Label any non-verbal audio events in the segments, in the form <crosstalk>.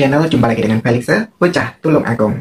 channel, jumpa lagi dengan Felixa, Bocah Tulung Agung.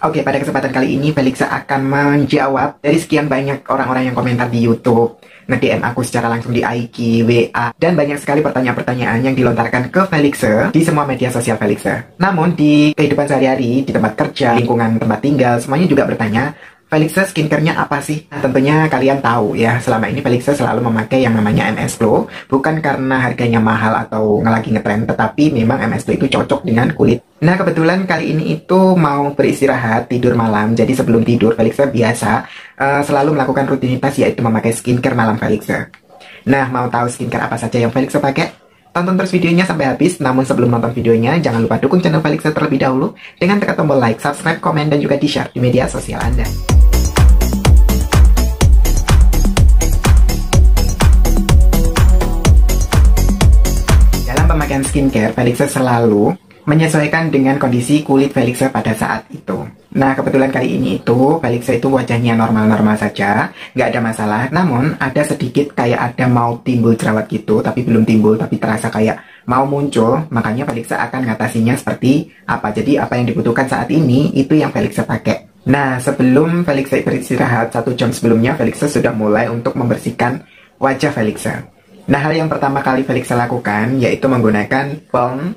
Oke, pada kesempatan kali ini Felixa akan menjawab dari sekian banyak orang-orang yang komentar di YouTube, nge-DM aku secara langsung di IG, WA, dan banyak sekali pertanyaan-pertanyaan yang dilontarkan ke Felixa di semua media sosial Felixa. Namun di kehidupan sehari-hari, di tempat kerja, lingkungan tempat tinggal, semuanya juga bertanya, Felixa skincare-nya apa sih? Nah, tentunya kalian tahu ya, selama ini Felixa selalu memakai yang namanya MS Glow, bukan karena harganya mahal atau ngelagi ngetren, tetapi memang MS Glow itu cocok dengan kulit. Nah, kebetulan kali ini itu mau beristirahat, tidur malam, jadi sebelum tidur Felixa biasa uh, selalu melakukan rutinitas yaitu memakai skincare malam Felixa. Nah, mau tahu skincare apa saja yang Felixa pakai? Tonton terus videonya sampai habis, namun sebelum nonton videonya, jangan lupa dukung channel Felixa terlebih dahulu dengan tekan tombol like, subscribe, komen, dan juga di-share di media sosial Anda. Pemakaian skincare, Felixa selalu menyesuaikan dengan kondisi kulit Felixa pada saat itu. Nah, kebetulan kali ini itu Felixa itu wajahnya normal-normal saja, nggak ada masalah. Namun, ada sedikit kayak ada mau timbul jerawat gitu, tapi belum timbul, tapi terasa kayak mau muncul. Makanya Felixa akan ngatasinya seperti apa. Jadi, apa yang dibutuhkan saat ini, itu yang Felixa pakai. Nah, sebelum Felixa beristirahat, satu jam sebelumnya, Felixa sudah mulai untuk membersihkan wajah Felixa. Nah, hal yang pertama kali Felix lakukan yaitu menggunakan balm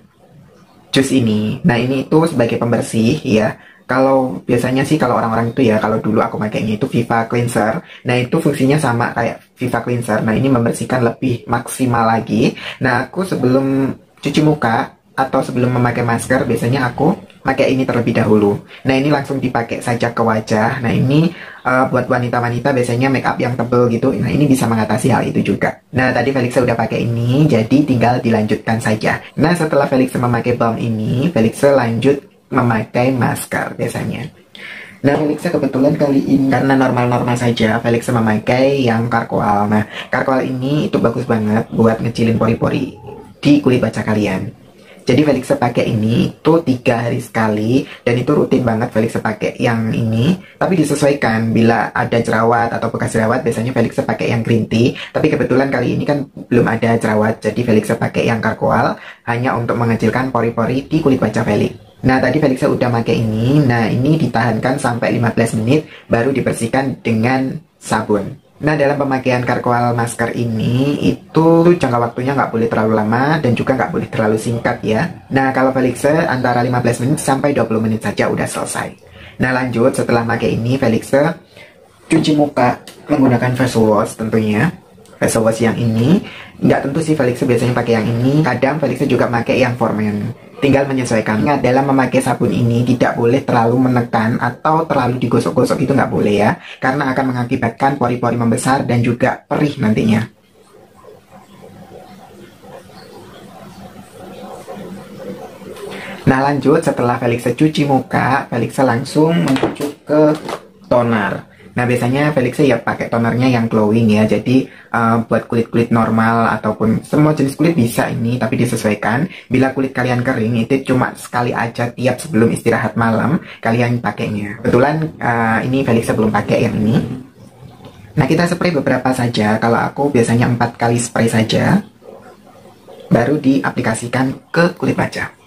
jus ini. Nah, ini itu sebagai pembersih ya. Kalau biasanya sih kalau orang-orang itu ya, kalau dulu aku pakainya itu Viva Cleanser. Nah, itu fungsinya sama kayak Viva Cleanser. Nah, ini membersihkan lebih maksimal lagi. Nah, aku sebelum cuci muka atau sebelum memakai masker biasanya aku pakai ini terlebih dahulu. Nah ini langsung dipakai saja ke wajah. Nah ini uh, buat wanita-wanita biasanya make up yang tebel gitu. Nah ini bisa mengatasi hal itu juga. Nah tadi Felix udah pakai ini, jadi tinggal dilanjutkan saja. Nah setelah Felix memakai balm ini, Felix lanjut memakai masker biasanya. Nah, Felix kebetulan kali ini karena normal-normal saja, Felix memakai yang karkoal. Nah, karkoal ini itu bagus banget buat ngecilin pori-pori di kulit wajah kalian. Jadi Felix pakai ini itu tiga hari sekali dan itu rutin banget Felix pakai yang ini. Tapi disesuaikan bila ada jerawat atau bekas jerawat biasanya Felix pakai yang green tea. Tapi kebetulan kali ini kan belum ada jerawat jadi Felix pakai yang karkoal hanya untuk mengecilkan pori-pori di kulit wajah Felix. Nah tadi Felix udah pakai ini. Nah ini ditahankan sampai 15 menit baru dibersihkan dengan sabun. Nah, dalam pemakaian karkoal masker ini, itu jangka waktunya nggak boleh terlalu lama dan juga nggak boleh terlalu singkat ya. Nah, kalau Felixe antara 15 menit sampai 20 menit saja udah selesai. Nah, lanjut setelah pakai ini, Felixe cuci muka menggunakan face wash tentunya. Face wash yang ini, nggak tentu sih Felixe biasanya pakai yang ini. Kadang Felixe juga pakai yang Formen tinggal menyesuaikan. Ingat dalam memakai sabun ini tidak boleh terlalu menekan atau terlalu digosok-gosok itu nggak boleh ya, karena akan mengakibatkan pori-pori membesar dan juga perih nantinya. Nah lanjut setelah Felix cuci muka, Felix langsung menuju ke toner. Nah biasanya Felix ya pakai tonernya yang glowing ya. Jadi uh, buat kulit-kulit normal ataupun semua jenis kulit bisa ini, tapi disesuaikan. Bila kulit kalian kering itu cuma sekali aja tiap sebelum istirahat malam kalian pakainya. Kebetulan uh, ini Felix belum pakai yang ini. Nah kita spray beberapa saja. Kalau aku biasanya empat kali spray saja, baru diaplikasikan ke kulit wajah.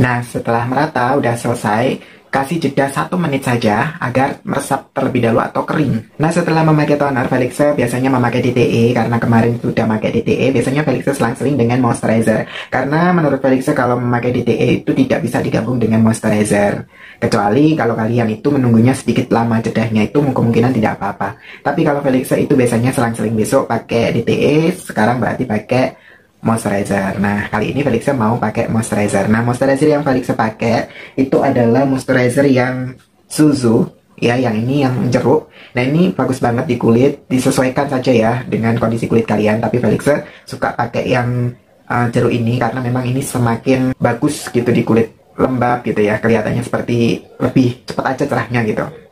Nah, setelah merata, udah selesai, kasih jeda satu menit saja agar meresap terlebih dahulu atau kering. Nah, setelah memakai toner, Felix biasanya memakai DTE karena kemarin sudah memakai DTE. Biasanya Felix selang-seling dengan moisturizer. Karena menurut Felix kalau memakai DTE itu tidak bisa digabung dengan moisturizer. Kecuali kalau kalian itu menunggunya sedikit lama jedahnya itu kemungkinan tidak apa-apa. Tapi kalau Felix itu biasanya selang-seling besok pakai DTE, sekarang berarti pakai moisturizer. Nah, kali ini Felix mau pakai moisturizer. Nah, moisturizer yang Felix pakai itu adalah moisturizer yang Suzu ya yang ini yang jeruk. Nah ini bagus banget di kulit. Disesuaikan saja ya dengan kondisi kulit kalian. Tapi Felix suka pakai yang uh, jeruk ini karena memang ini semakin bagus gitu di kulit lembab gitu ya. Kelihatannya seperti lebih cepat aja cerahnya gitu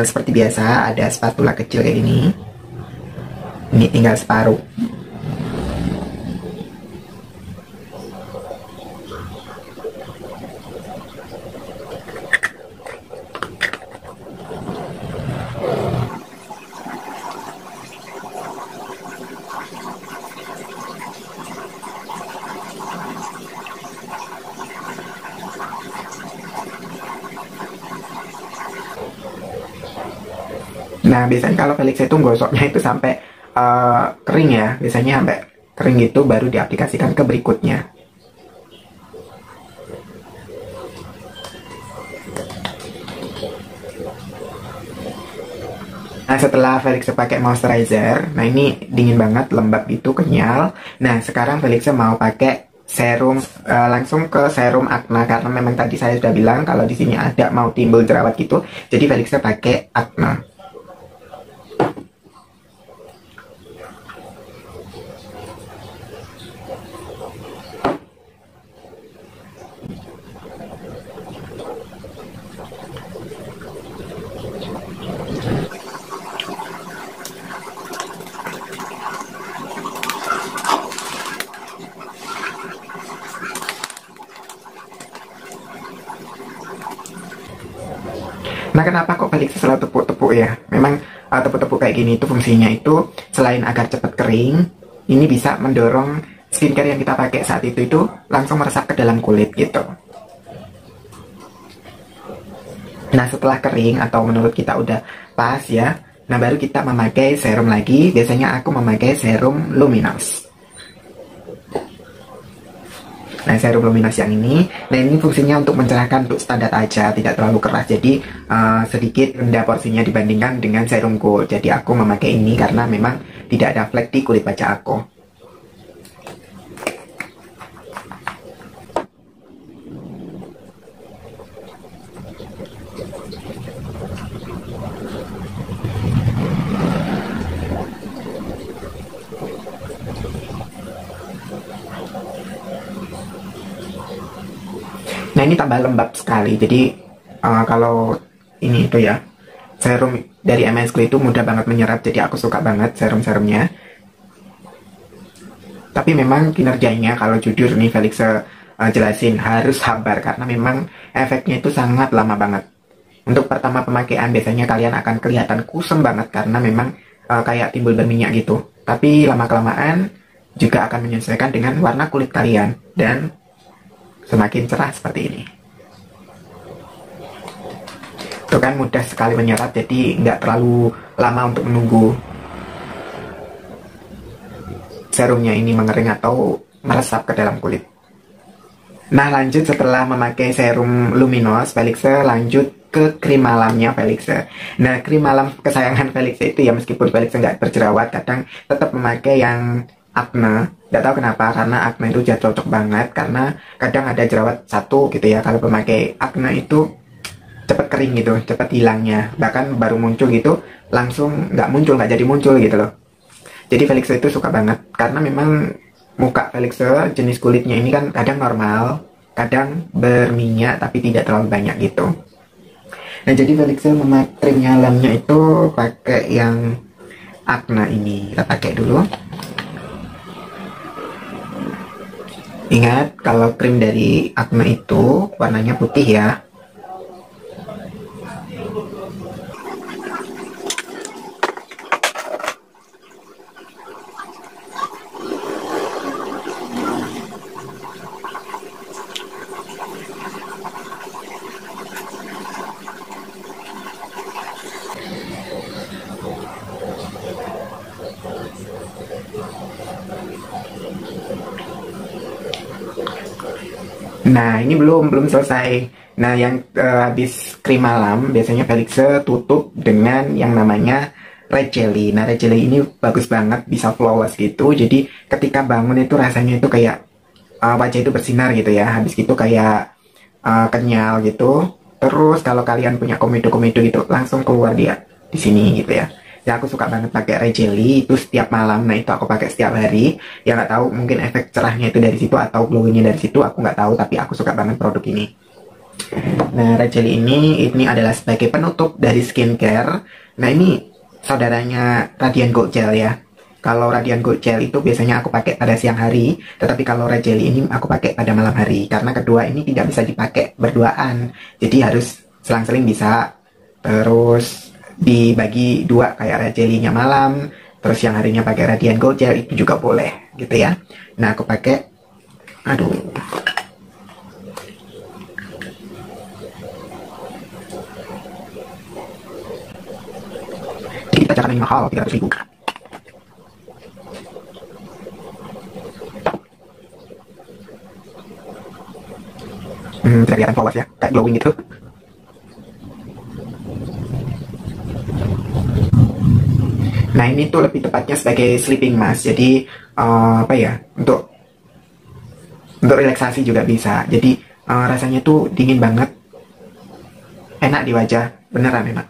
Seperti biasa ada spatula kecil kayak gini. Ini tinggal separuh. Nah, biasanya kalau Felix itu gosoknya itu sampai uh, kering ya. Biasanya sampai kering itu baru diaplikasikan ke berikutnya. Nah setelah Felix pakai moisturizer, nah ini dingin banget, lembab gitu, kenyal. Nah sekarang Felix mau pakai serum uh, langsung ke serum akna karena memang tadi saya sudah bilang kalau di sini ada mau timbul jerawat gitu. Jadi Felix pakai akna. Nah kenapa kok balik selalu tepuk-tepuk ya? Memang uh, tepuk-tepuk kayak gini itu fungsinya itu selain agar cepat kering, ini bisa mendorong skincare yang kita pakai saat itu itu langsung meresap ke dalam kulit gitu. Nah setelah kering atau menurut kita udah pas ya, nah baru kita memakai serum lagi. Biasanya aku memakai serum luminous. Nah, serum luminous yang ini, nah ini fungsinya untuk mencerahkan untuk standar aja, tidak terlalu keras. Jadi uh, sedikit rendah porsinya dibandingkan dengan serum gold. Jadi aku memakai ini karena memang tidak ada flek di kulit wajah aku. Nah ini tambah lembab sekali. Jadi uh, kalau ini itu ya serum dari MS itu mudah banget menyerap. Jadi aku suka banget serum-serumnya. Tapi memang kinerjanya kalau jujur nih Felix uh, jelasin harus sabar karena memang efeknya itu sangat lama banget. Untuk pertama pemakaian biasanya kalian akan kelihatan kusem banget karena memang uh, kayak timbul berminyak gitu. Tapi lama kelamaan juga akan menyesuaikan dengan warna kulit kalian dan semakin cerah seperti ini. Itu kan mudah sekali menyerap, jadi nggak terlalu lama untuk menunggu serumnya ini mengering atau meresap ke dalam kulit. Nah lanjut setelah memakai serum luminous, Felix lanjut ke krim malamnya Felix. Nah krim malam kesayangan Felix itu ya meskipun Felix nggak berjerawat, kadang tetap memakai yang acne Nggak tahu kenapa karena acne itu jadi cocok banget karena kadang ada jerawat satu gitu ya kalau pemakai acne itu cepat kering gitu cepat hilangnya bahkan baru muncul gitu langsung nggak muncul nggak jadi muncul gitu loh. Jadi Felix itu suka banget karena memang muka Felix jenis kulitnya ini kan kadang normal kadang berminyak tapi tidak terlalu banyak gitu. Nah jadi Felix memakai krimnya lamnya itu pakai yang acne ini. Kita pakai dulu Ingat kalau krim dari Acne itu warnanya putih ya. Nah, ini belum belum selesai. Nah, yang uh, habis krim malam biasanya Felix tutup dengan yang namanya red jelly. Nah, red jelly ini bagus banget, bisa flawless gitu. Jadi, ketika bangun itu rasanya itu kayak uh, wajah itu bersinar gitu ya. Habis itu kayak uh, kenyal gitu. Terus kalau kalian punya komedo-komedo gitu, langsung keluar dia di sini gitu ya ya aku suka banget pakai red jelly itu setiap malam nah itu aku pakai setiap hari ya nggak tahu mungkin efek cerahnya itu dari situ atau glowingnya dari situ aku nggak tahu tapi aku suka banget produk ini Nah, red jelly ini ini adalah sebagai penutup dari skincare. Nah, ini saudaranya Radiant Gold Gel ya. Kalau Radiant Gold Gel itu biasanya aku pakai pada siang hari, tetapi kalau Red Jelly ini aku pakai pada malam hari karena kedua ini tidak bisa dipakai berduaan. Jadi harus selang-seling bisa terus dibagi dua kayak Red Jelly-nya malam, terus yang harinya pakai Radiant Gold Gel itu juga boleh gitu ya. Nah, aku pakai aduh. Kita jangan mahal 300 ribu. Hmm, kelihatan flawless ya kayak glowing gitu nah ini tuh lebih tepatnya sebagai sleeping mask. Jadi uh, apa ya untuk untuk relaksasi juga bisa. Jadi uh, rasanya tuh dingin banget. Enak di wajah. Beneran enak.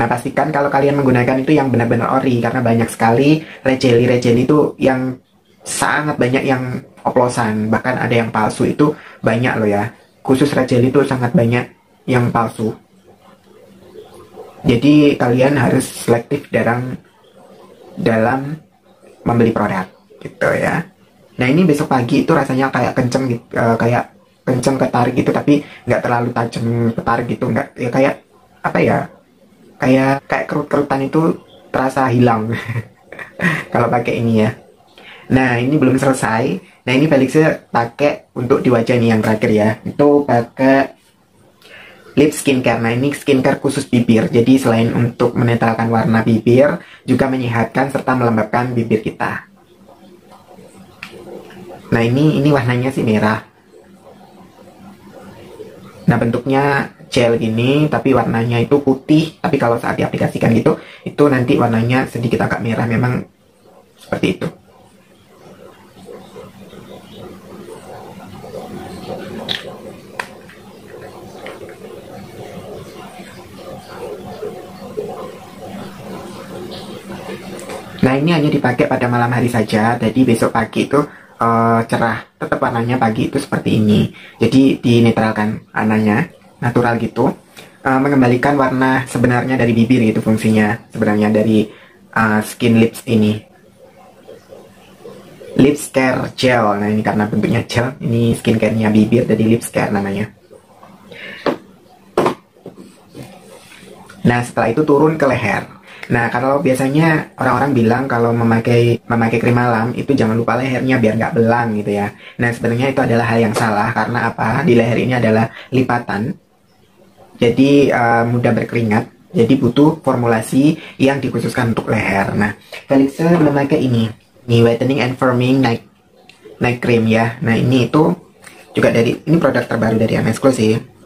Nah pastikan kalau kalian menggunakan itu yang benar-benar ori karena banyak sekali rejeli rejeli itu yang sangat banyak yang oplosan. Bahkan ada yang palsu itu banyak loh ya. Khusus rejeli itu sangat banyak yang palsu jadi kalian harus selektif dalam dalam membeli produk gitu ya nah ini besok pagi itu rasanya kayak kenceng gitu uh, kayak kenceng ketarik gitu tapi nggak terlalu tajam ketarik gitu nggak ya kayak apa ya kayak kayak kerut-kerutan itu terasa hilang <laughs> kalau pakai ini ya. Nah ini belum selesai. Nah ini Felixnya pakai untuk di wajah nih yang terakhir ya. Itu pakai lip skincare. Nah ini skincare khusus bibir. Jadi selain untuk menetralkan warna bibir, juga menyehatkan serta melembabkan bibir kita. Nah ini ini warnanya sih merah. Nah bentuknya gel gini tapi warnanya itu putih tapi kalau saat diaplikasikan gitu itu nanti warnanya sedikit agak merah memang seperti itu ini hanya dipakai pada malam hari saja, jadi besok pagi itu uh, cerah, tetap warnanya pagi itu seperti ini. Jadi dinetralkan warnanya natural gitu. Uh, mengembalikan warna sebenarnya dari bibir itu fungsinya. Sebenarnya dari uh, skin lips ini. Lips care gel. Nah ini karena bentuknya gel. Ini skincare-nya bibir jadi lips care namanya. Nah setelah itu turun ke leher Nah, kalau biasanya orang-orang bilang kalau memakai memakai krim malam itu jangan lupa lehernya biar nggak belang gitu ya. Nah, sebenarnya itu adalah hal yang salah karena apa? Di leher ini adalah lipatan. Jadi uh, mudah berkeringat. Jadi butuh formulasi yang dikhususkan untuk leher. Nah Felix memakai ini. Ini whitening and firming night night cream ya. Nah ini itu juga dari ini produk terbaru dari Amesco sih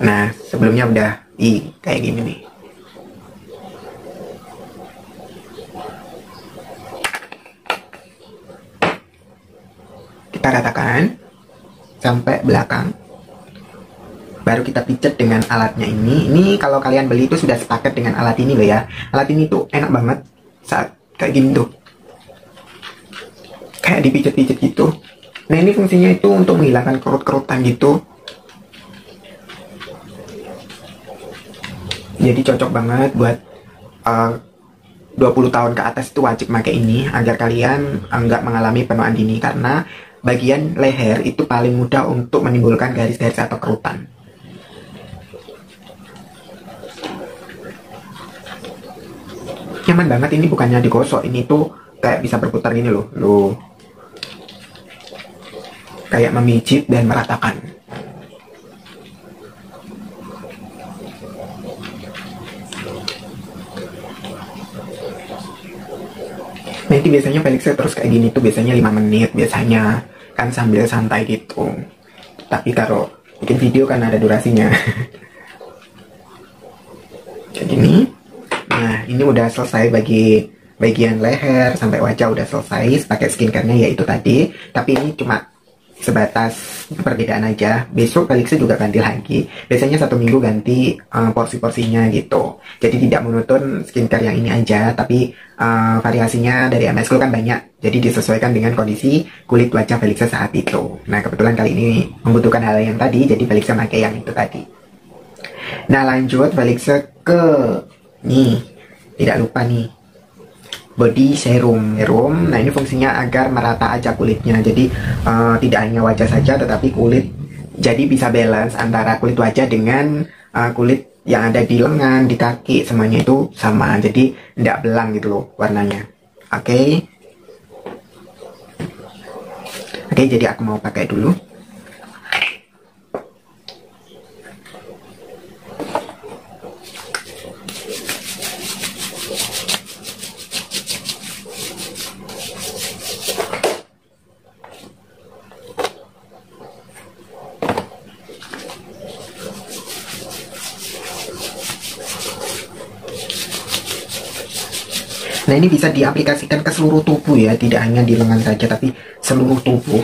nah sebelumnya udah i kayak gini nih. Kita ratakan sampai belakang. Baru kita pijat dengan alatnya ini. Ini kalau kalian beli itu sudah sepaket dengan alat ini loh ya. Alat ini tuh enak banget. Saat kayak gini tuh. Kayak dipijat-pijat gitu. Nah ini fungsinya itu untuk menghilangkan kerut-kerutan gitu jadi cocok banget buat uh, 20 tahun ke atas itu wajib pakai ini agar kalian enggak mengalami penuaan dini karena bagian leher itu paling mudah untuk menimbulkan garis-garis atau kerutan. Nyaman banget ini bukannya digosok, ini tuh kayak bisa berputar gini loh, loh. Kayak memijit dan meratakan. Itu biasanya Felix terus kayak gini tuh biasanya 5 menit biasanya kan sambil santai gitu. Tapi kalau bikin video kan ada durasinya. <laughs> kayak gini. Nah ini udah selesai bagi bagian leher sampai wajah udah selesai pakai skincarenya yaitu tadi. Tapi ini cuma sebatas perbedaan aja. Besok Felix juga ganti lagi. Biasanya satu minggu ganti uh, porsi-porsinya gitu. Jadi tidak monoton skincare yang ini aja, tapi uh, variasinya dari MS Glow kan banyak. Jadi disesuaikan dengan kondisi kulit wajah Felix saat itu. Nah kebetulan kali ini membutuhkan hal yang tadi, jadi Felix pakai yang itu tadi. Nah lanjut Felix ke nih, tidak lupa nih body serum. Serum nah ini fungsinya agar merata aja kulitnya. Jadi uh, tidak hanya wajah saja tetapi kulit. Jadi bisa balance antara kulit wajah dengan uh, kulit yang ada di lengan di kaki semuanya itu sama. Jadi tidak belang gitu loh warnanya. Oke? Okay? oke okay, jadi aku mau pakai dulu Nah ini bisa diaplikasikan ke seluruh tubuh ya, tidak hanya di lengan saja, tapi seluruh tubuh.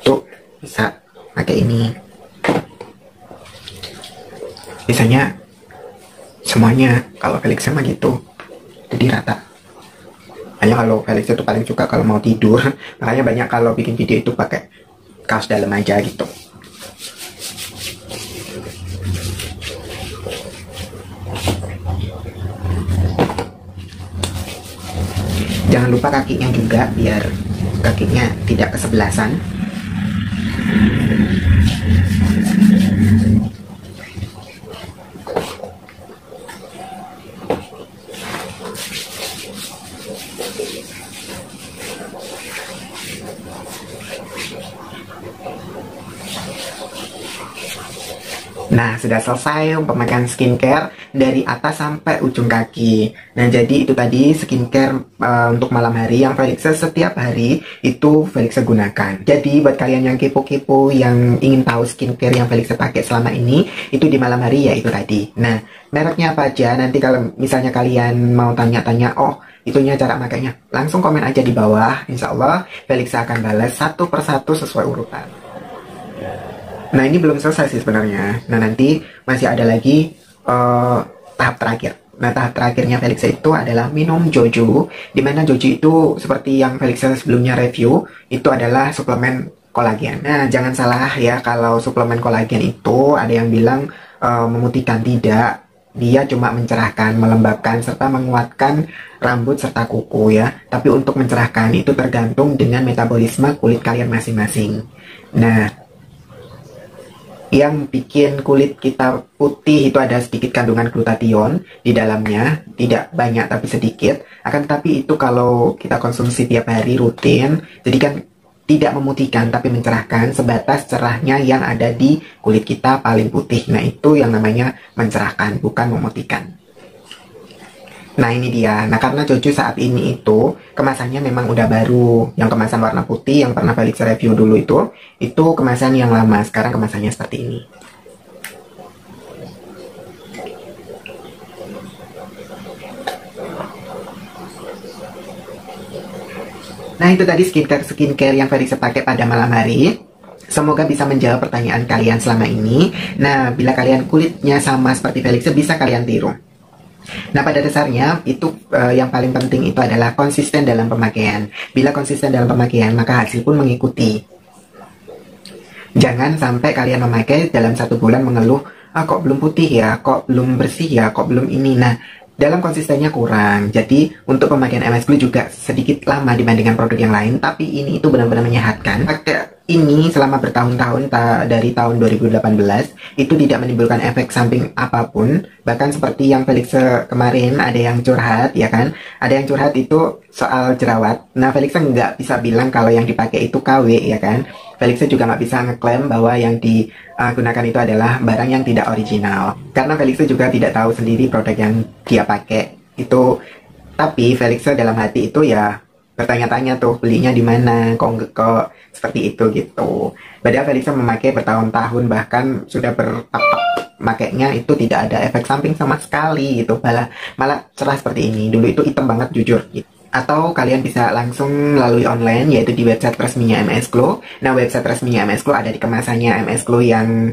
Tuh bisa pakai ini. Biasanya semuanya kalau Felix sama gitu, jadi rata. Hanya kalau Felix itu paling suka kalau mau tidur, <laughs> makanya banyak kalau bikin video itu pakai kaos dalam aja gitu. Jangan lupa kakinya juga biar kakinya tidak kesebelasan. Nah, sudah selesai pemakaian skincare dari atas sampai ujung kaki. Nah, jadi itu tadi skincare uh, untuk malam hari yang Felix setiap hari itu Felix gunakan. Jadi buat kalian yang kepo-kepo yang ingin tahu skincare yang Felix pakai selama ini, itu di malam hari ya itu tadi. Nah, mereknya apa aja? Nanti kalau misalnya kalian mau tanya-tanya, oh itunya cara makainya, langsung komen aja di bawah. Insya Allah Felix akan balas satu persatu sesuai urutan. Nah ini belum selesai sih sebenarnya. Nah nanti masih ada lagi uh, tahap terakhir. Nah tahap terakhirnya Felix itu adalah minum Jojo. Di mana Jojo itu seperti yang Felix sebelumnya review itu adalah suplemen kolagen. Nah jangan salah ya kalau suplemen kolagen itu ada yang bilang uh, memutihkan tidak. Dia cuma mencerahkan, melembabkan, serta menguatkan rambut serta kuku ya. Tapi untuk mencerahkan itu tergantung dengan metabolisme kulit kalian masing-masing. Nah, yang bikin kulit kita putih itu ada sedikit kandungan glutathione di dalamnya, tidak banyak tapi sedikit. Akan tetapi itu kalau kita konsumsi tiap hari rutin, jadi kan tidak memutihkan tapi mencerahkan sebatas cerahnya yang ada di kulit kita paling putih. Nah itu yang namanya mencerahkan, bukan memutihkan. Nah ini dia. Nah karena Jojo saat ini itu kemasannya memang udah baru. Yang kemasan warna putih yang pernah Felix review dulu itu, itu kemasan yang lama. Sekarang kemasannya seperti ini. Nah itu tadi skincare skincare yang Felix pakai pada malam hari. Semoga bisa menjawab pertanyaan kalian selama ini. Nah, bila kalian kulitnya sama seperti Felix, bisa kalian tiru. Nah, pada dasarnya itu uh, yang paling penting itu adalah konsisten dalam pemakaian. Bila konsisten dalam pemakaian, maka hasil pun mengikuti. Jangan sampai kalian memakai dalam satu bulan mengeluh, ah kok belum putih ya, kok belum bersih ya, kok belum ini. Nah, dalam konsistennya kurang. Jadi untuk pemakaian MS Glue juga sedikit lama dibandingkan produk yang lain, tapi ini itu benar-benar menyehatkan. Pakai ini selama bertahun-tahun ta dari tahun 2018 itu tidak menimbulkan efek samping apa pun. Bahkan seperti yang Felix kemarin ada yang curhat ya kan? Ada yang curhat itu soal jerawat. Nah Felix nggak bisa bilang kalau yang dipakai itu KW ya kan Felix juga nggak bisa ngeklaim bahwa yang digunakan itu adalah barang yang tidak original. Karena Felix juga tidak tahu sendiri produk yang dia pakai itu. Tapi Felix dalam hati itu ya bertanya-tanya tuh belinya di mana? Kok kok seperti itu gitu. Padahal Felisa memakai bertahun-tahun bahkan sudah bertahap makainya itu tidak ada efek samping sama sekali gitu. Malah malah cerah seperti ini. Dulu itu hitam banget jujur gitu. Atau kalian bisa langsung melalui online yaitu di website resminya MS Glow. Nah, website resminya MS Glow ada di kemasannya MS Glow yang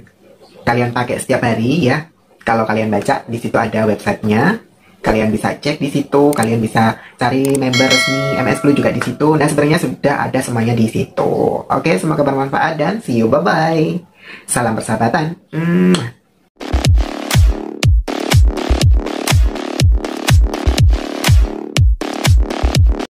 kalian pakai setiap hari ya. Kalau kalian baca di situ ada websitenya. Kalian bisa cek di situ, kalian bisa cari member resmi MS Glow juga di situ. Nah, sebenarnya sudah ada semuanya di situ. Oke, semoga bermanfaat dan see you bye bye. Salam persahabatan. Hmm.